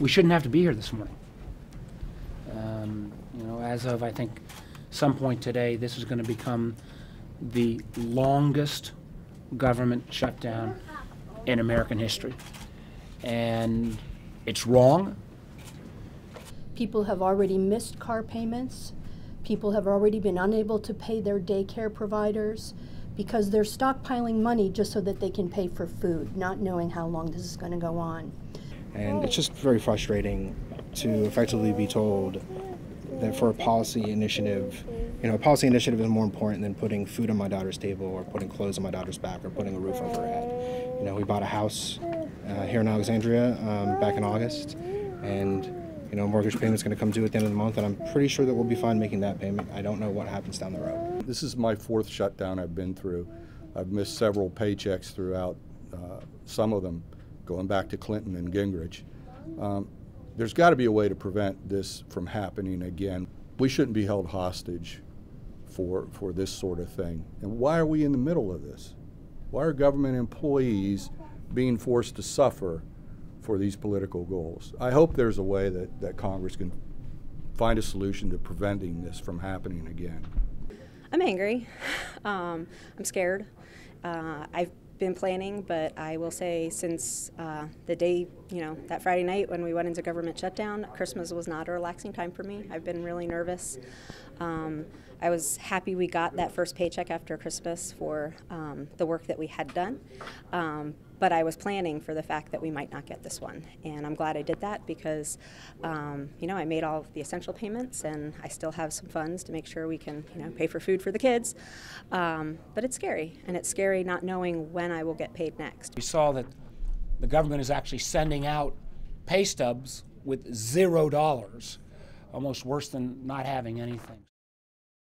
we shouldn't have to be here this morning. Um, you know, as of I think some point today, this is going to become the longest government shutdown in American history, and it's wrong. People have already missed car payments. People have already been unable to pay their daycare providers because they're stockpiling money just so that they can pay for food, not knowing how long this is going to go on. And it's just very frustrating to effectively be told that for a policy initiative, you know, a policy initiative is more important than putting food on my daughter's table or putting clothes on my daughter's back or putting a roof over her head. You know, we bought a house uh, here in Alexandria um, back in August, and you know, mortgage payment's going to come due at the end of the month, and I'm pretty sure that we'll be fine making that payment. I don't know what happens down the road. This is my fourth shutdown I've been through. I've missed several paychecks throughout, uh, some of them going back to Clinton and Gingrich. Um, there's got to be a way to prevent this from happening again. We shouldn't be held hostage for, for this sort of thing. And why are we in the middle of this? Why are government employees being forced to suffer for these political goals? I hope there's a way that, that Congress can find a solution to preventing this from happening again. I'm angry. Um, I'm scared. Uh, I've been planning, but I will say since uh, the day, you know, that Friday night when we went into government shutdown, Christmas was not a relaxing time for me. I've been really nervous. Um, I was happy we got that first paycheck after Christmas for um, the work that we had done. But I was planning for the fact that we might not get this one. And I'm glad I did that because, um, you know, I made all the essential payments and I still have some funds to make sure we can, you know, pay for food for the kids. Um, but it's scary, and it's scary not knowing when I will get paid next. We saw that the government is actually sending out pay stubs with zero dollars, almost worse than not having anything.